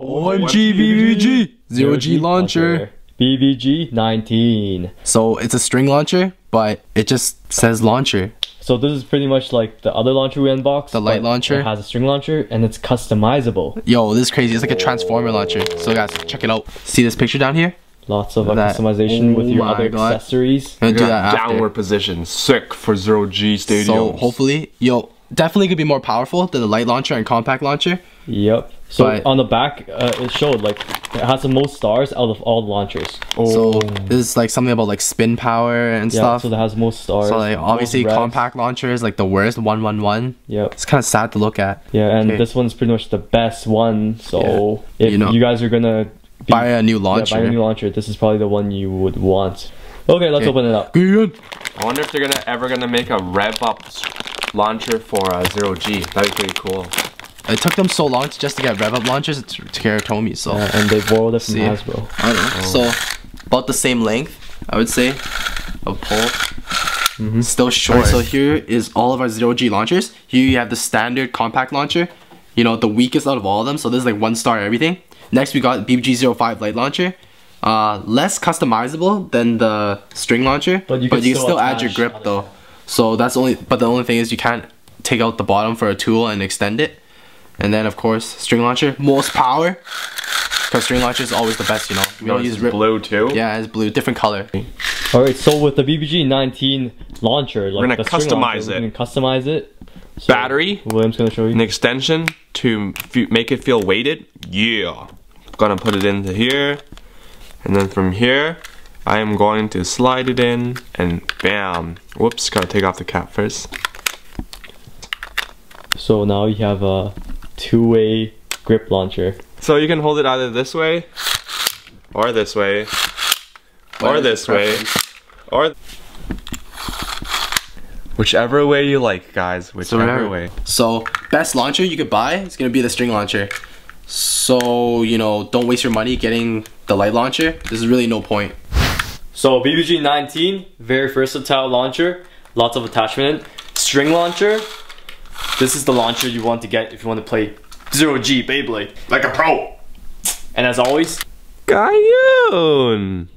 OMG BBG Zero G launcher. BBG 19. So it's a string launcher, but it just says launcher. So this is pretty much like the other launcher we unboxed. The light launcher? It has a string launcher and it's customizable. Yo, this is crazy. It's like a transformer launcher. So guys, check it out. See this picture down here? Lots of uh, That- customization with oh your other God. accessories. I'm gonna do that after. downward position. Sick for zero G stadium. So hopefully, yo, definitely could be more powerful than the light launcher and compact launcher. Yep. So But- on the back, uh, it showed like it has the most stars out of all the launchers. So this is like something about like spin power and Yeah. stuff. So that has the most stars. So like obviously compact launcher is like the worst, one one one. Yep. It's kind of sad to look at. Yeah, and Okay. this one's pretty much the best one. So if You know. you guys are gonna be, Buy a new yeah, launcher. buy a new launcher, this is probably the one you would want. Okay, let's Okay. open it up. Good. I wonder if they're gonna ever gonna make a rev up s- launcher for uh, zero G. That'd be pretty cool. It took them so long to just to get rev up launchers to, to Karatomi, so Uh, and they borrowed it from See. Hasbro. I don't know. So about the same length, I would say, of pole. Still short. So here is all of our zero G launchers. Here you have the standard compact launcher. You know the weakest out of all of them. So this is like one star everything. Next we got BBG05 light launcher. Uh, less customizable than the string launcher, But you but can you can still still add your grip though. So that's only. But the only thing is you can't take out the bottom for a tool and extend it. And then of course string launcher, most power. Because string launcher is always the best, you know. We No, don't use rip. blue too. Yeah, it's blue, different color. All right, so with the BBG 19 launcher, like gonna the customize launcher, it. We can customize it. So Battery, William's gonna show you. an extension to f- make it feel weighted. Yeah. Gonna put it into here, and then from here, I am going to slide it in, and bam. Whoops, gotta take off the cap first. So now you have a two-way grip launcher. So you can hold it either this way, or this way, or this way, or whichever way you like, guys. Whichever whatever. way. So best launcher you could buy is gonna be the string launcher. So you know, don't waste your money getting the light launcher. This is really no point. So BBG 19, very versatile launcher, lots of attachment. String launcher, this is the launcher you want to get if you want to play Zero G Beyblade like a pro. And as always, Guyun!